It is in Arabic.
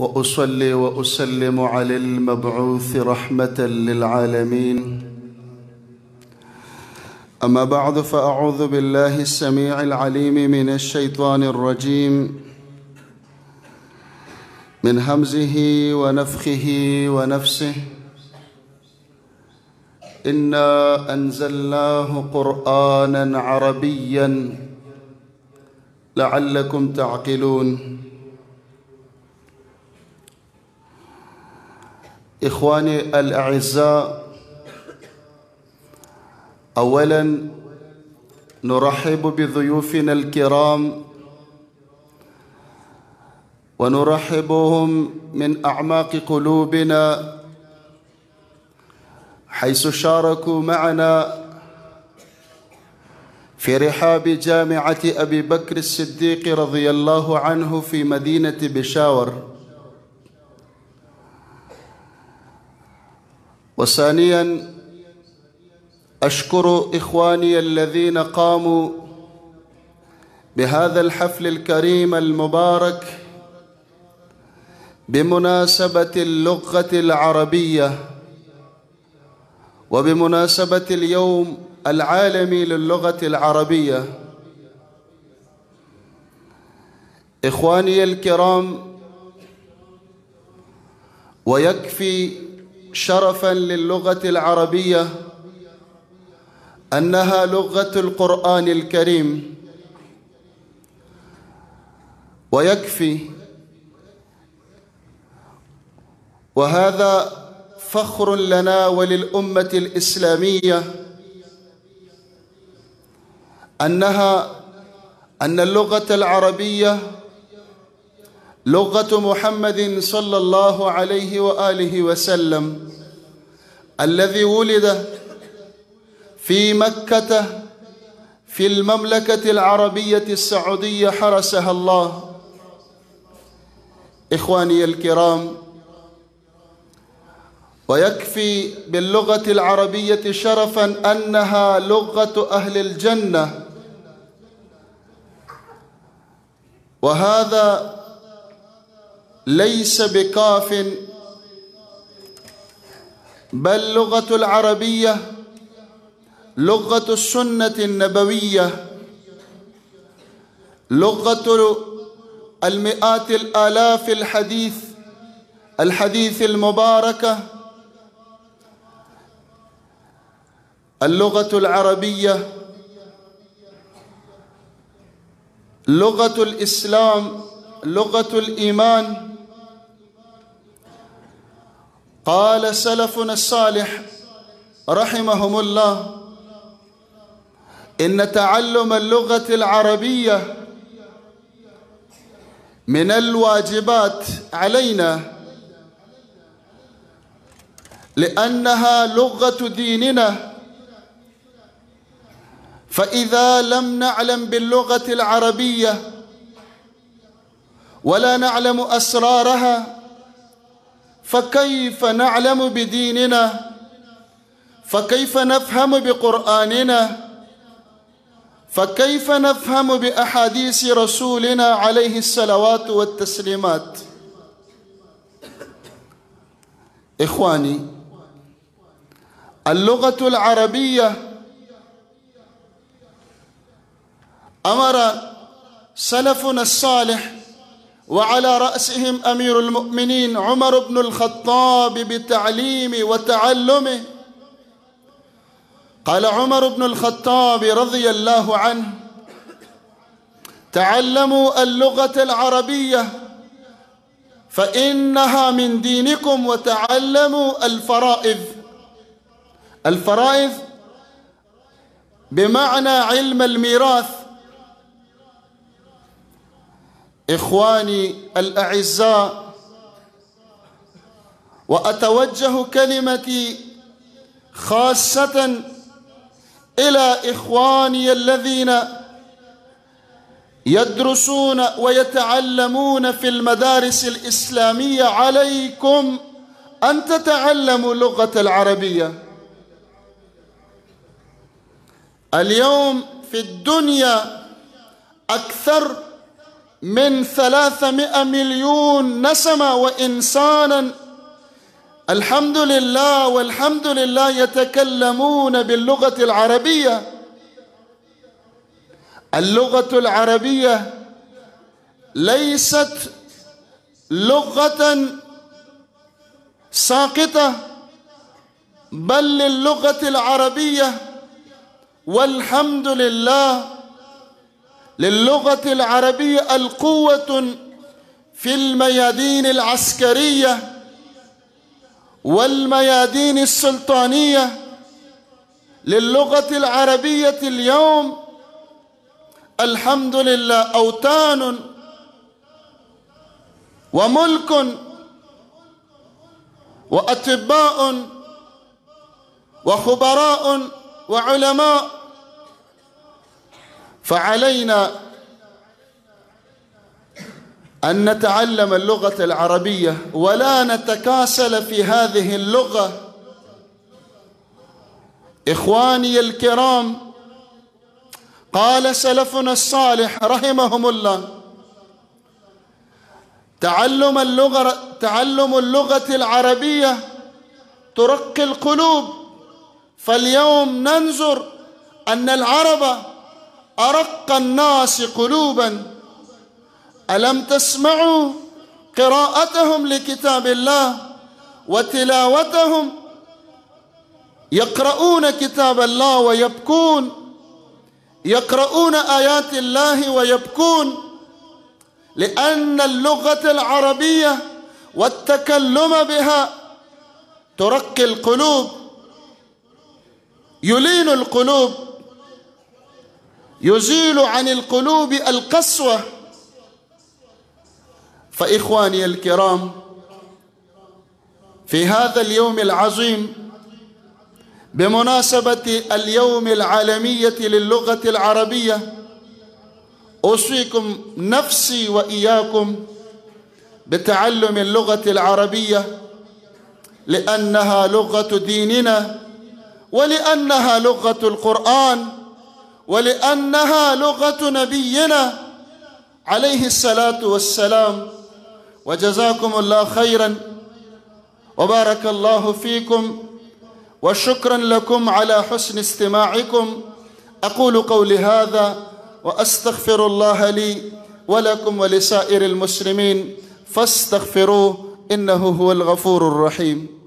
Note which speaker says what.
Speaker 1: وأصلي وأسلم على المبعوث رحمة للعالمين. أما بعد فأعوذ بالله السميع العليم من الشيطان الرجيم. من همزه ونفخه ونفسه. إنا أنزلناه قرآنا عربيا. لعلكم تعقلون. إخواني الأعزاء اولا نرحب بضيوفنا الكرام ونرحبهم من أعماق قلوبنا حيث شاركوا معنا في رحاب جامعة أبي بكر الصديق رضي الله عنه في مدينة بشاور. وثانيا أشكر إخواني الذين قاموا بهذا الحفل الكريم المبارك بمناسبة اللغة العربية وبمناسبة اليوم العالمي للغة العربية. إخواني الكرام ويكفي شرفا للغة العربية أنها لغة القرآن الكريم. ويكفي. وهذا فخر لنا وللأمة الإسلامية أنها أن اللغة العربية لغة محمد صلى الله عليه وآله وسلم الذي ولد في مكة في المملكة العربية السعودية حرسها الله. إخواني الكرام ويكفي باللغة العربية شرفا أنها لغة أهل الجنة. وهذا ليس بكاف. بل لغة العربية لغة السنة النبوية لغة المئات الآلاف الحديث الحديث المباركه اللغة العربية لغة الإسلام لغة الإيمان. قال سلفنا الصالح رحمهم الله إن تعلم اللغة العربية من الواجبات علينا لأنها لغة ديننا. فإذا لم نعلم باللغة العربية ولا نعلم أسرارها فكيف نعلم بديننا؟ فكيف نفهم بقرآننا؟ فكيف نفهم بأحاديث رسولنا عليه الصلوات والتسليمات؟ إخواني اللغة العربية أمر سلفنا الصالح وعلى رأسهم أمير المؤمنين عمر بن الخطاب بتعليم وتعلمه. قال عمر بن الخطاب رضي الله عنه تعلموا اللغة العربية فإنها من دينكم وتعلموا الفرائض. الفرائض بمعنى علم الميراث. إخواني الأعزاء وأتوجه كلمتي خاصة إلى إخواني الذين يدرسون ويتعلمون في المدارس الإسلامية عليكم أن تتعلموا اللغة العربية. اليوم في الدنيا أكثر من ثلاثمائة مليون نسمة وإنسانا الحمد لله والحمد لله يتكلمون باللغة العربية. اللغة العربية ليست لغة ساقطة بل للغة العربية. والحمد لله للغة العربية القوة في الميادين العسكرية والميادين السلطانية. للغة العربية اليوم الحمد لله أوتان وملك وأطباء وخبراء وعلماء فعلينا أن نتعلم اللغة العربية ولا نتكاسل في هذه اللغة. إخواني الكرام قال سلفنا الصالح رحمهم الله تعلم اللغة تعلم اللغة العربية ترقي القلوب. فاليوم ننظر أن العرب أرق الناس قلوبا ألم تسمعوا قراءتهم لكتاب الله وتلاوتهم؟ يقرؤون كتاب الله ويبكون يقرؤون آيات الله ويبكون لأن اللغة العربية والتكلم بها ترقي القلوب يلين القلوب. يزيل عن القلوب القسوة. فإخواني الكرام في هذا اليوم العظيم بمناسبة اليوم العالمية للغة العربية أوصيكم نفسي وإياكم بتعلم اللغة العربية لأنها لغة ديننا ولأنها لغة القرآن. ولأنها لغة نبينا عليه الصلاة والسلام. وجزاكم الله خيرا. وبارك الله فيكم. وشكرا لكم على حسن استماعكم. أقول قولي هذا وأستغفر الله لي ولكم ولسائر المسلمين. فاستغفروه إنه هو الغفور الرحيم.